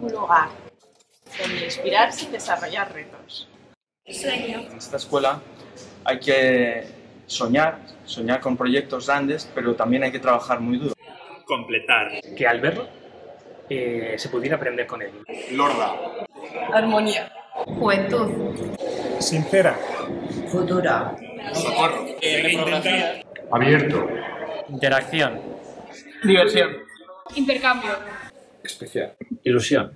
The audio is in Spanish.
Un lugar donde inspirarse y desarrollar retos. Sueño. En esta escuela hay que soñar, soñar con proyectos grandes, pero también hay que trabajar muy duro. Completar. Que al verlo eh, se pudiera aprender con él. Lorda. Armonía. Juventud. Sincera. Futura. Socorro. intentar. Abierto. Interacción. Diversión. Intercambio. Especial. Ilusión.